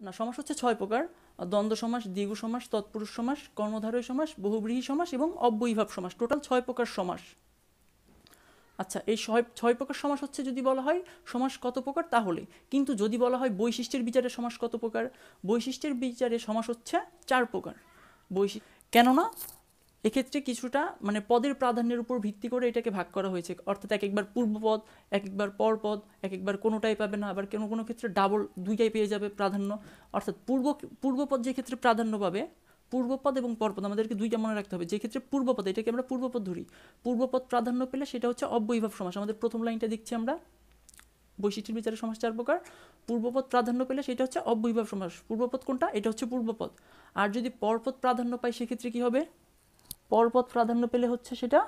না, সমাস হচ্ছে ছয় প্রকার। দ্বন্দ্ব সমাস, দ্বিগু সমাস, তৎপুরুষ সমাস কর্মধারয় সমাস, বহুব্রীহি সমাস এবং অব্যয়ীভাব সমাস। টোটাল ছয় প্রকার সমাস। আচ্ছা এই ছয় ছয় প্রকার সমাস হচ্ছে যদি বলা হয় সমাস কত প্রকার? তাহলে। কিন্তু যদি বলা হয় বৈশিষ্ট্যের বিচারে সমাস কত প্রকার? বৈশিষ্ট্যের বিচারে সমাস হচ্ছে চার প্রকার। বৈশি কেননা এক্ষেত্রে কিছুটা মানে পদের প্রাধান্যের উপর ভিত্তি করে এটাকে ভাগ করা হয়েছে। অর্থাৎ এক একবার পূর্বপদ এক একবার পরপদ এক একবার কোনোটাই পাবে না, আবার কোনো কোনো ক্ষেত্রে ডাবল দুইটাই পেয়ে যাবে প্রাধান্য। অর্থাৎ পূর্ব পূর্বপদ যে ক্ষেত্রে প্রাধান্য পাবে পূর্বপদ এবং পরপদ আমাদেরকে দুইটা মনে রাখতে হবে। যে ক্ষেত্রে পূর্বপদ এটাকে আমরা পূর্বপদ ধরি। পূর্বপদ প্রাধান্য পেলে সেটা হচ্ছে অব্যয়ীভাব সমাস। আমাদের প্রথম লাইনটা দেখছি আমরা। বৈশিষ্ট্যের বিচারে সমাস চার প্রকার। পূর্বপদ প্রাধান্য পেলে সেটা হচ্ছে অব্যয়ীভাব সমাস। পূর্বপদ কোনটা? এটা হচ্ছে পূর্বপদ আর যদি পরপদ প্রাধান্য পায়, সেক্ষেত্রে কি হবে? পরপদ প্রাধান্য পেলে হচ্ছে সেটা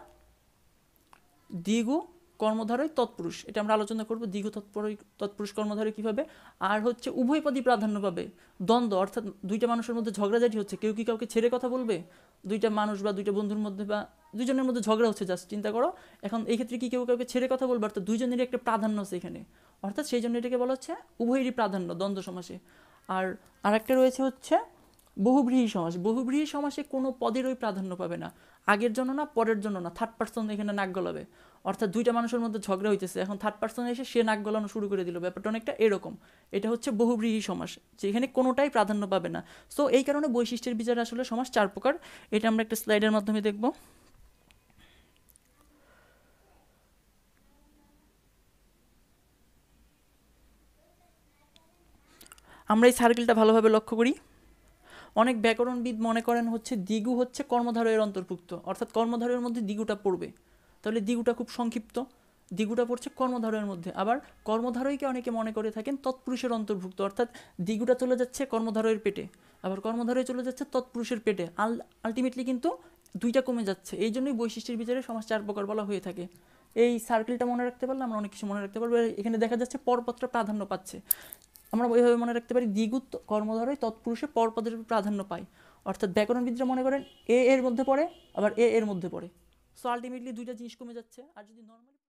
দ্বিগু কর্মধারয় তৎপুরুষ। এটা আমরা আলোচনা করব দ্বিগু তৎপরই তৎপুরুষ কর্মধারয় কীভাবে, আর হচ্ছে উভয় পদই প্রাধান্য পাবে। দ্বন্দ্ব, অর্থাৎ দুইটা মানুষের মধ্যে ঝগড়াঝাটি হচ্ছে। কেউ কি কাউকে ছেড়ে কথা বলবে? দুইটা মানুষ বা দুইটা বন্ধুর মধ্যে বা দুজনের মধ্যে ঝগড়া হচ্ছে, জাস্ট চিন্তা করো। এখন এই ক্ষেত্রে কি কেউ কাউকে ছেড়ে কথা বলবে? অর্থাৎ দুইজনেরই একটা প্রাধান্য আছে এখানে। অর্থাৎ সেই জন্য এটাকে বলা হচ্ছে উভয়েরই প্রাধান্য দ্বন্দ্ব সমাসে। আর আরেকটা রয়েছে হচ্ছে বহুব্রীহি সমাস। বহুব্রীহি সমাসে কোনো পদেরই প্রাধান্য পাবে না। আগের জন্য না, পরের জন্য না। থার্ড পার্সন এখানে নাক গলাবে। অর্থাৎ দুইটা মানুষের মধ্যে ঝগড়া হইতেছে। এখন থার্ড পার্সন এসে সে নাক গলানো শুরু করে দিল। ব্যাপারটা অনেকটা এরকম। এটা হচ্ছে বহুব্রীহি সমাস যেখানে কোনোটাই প্রাধান্য পাবে না। সো এই কারণে বৈশিষ্ট্যের বিচারে আসলে সমাস চার প্রকার। এটা আমরা একটা স্লাইডের মাধ্যমে দেখব। আমরা এই সার্কেলটা ভালোভাবে লক্ষ্য করি। অনেক ব্যাকরণবিদ মনে করেন হচ্ছে দিগু হচ্ছে কর্মধারয়ের অন্তর্ভুক্ত। অর্থাৎ কর্মধারয়ের মধ্যে দিগুটা পড়বে। তাহলে দিগুটা খুব সংক্ষিপ্ত। দিগুটা পড়ছে কর্মধারয়ের মধ্যে। আবার কর্মধারয়কে অনেকে মনে করে থাকেন তৎপুরুষের অন্তর্ভুক্ত। অর্থাৎ দিগুটা চলে যাচ্ছে কর্মধারয়ের পেটে। আবার কর্মধারয় চলে যাচ্ছে তৎপুরুষের পেটে। আল আলটিমেটলি কিন্তু দুইটা কমে যাচ্ছে। এই জন্যই বৈশিষ্ট্যের বিচারে সমাজ চার প্রকার বলা হয়ে থাকে। এই সার্কেলটা মনে রাখতে পারলে আমরা অনেক কিছু মনে রাখতে পারব। এখানে দেখা যাচ্ছে পরপত্র প্রাধান্য পাচ্ছে। আমরা ওইভাবে মনে রাখতে পারি দ্বিগুত কর্মধারয় তৎপুরুষে পরপদের প্রাধান্য পায়। অর্থাৎ ব্যাকরণবিদরা মনে করেন এ এর মধ্যে পড়ে, আবার এ এর মধ্যে পড়ে। সো আলটিমেটলি দুইটা জিনিস কমে যাচ্ছে। আর যদি নর্মালি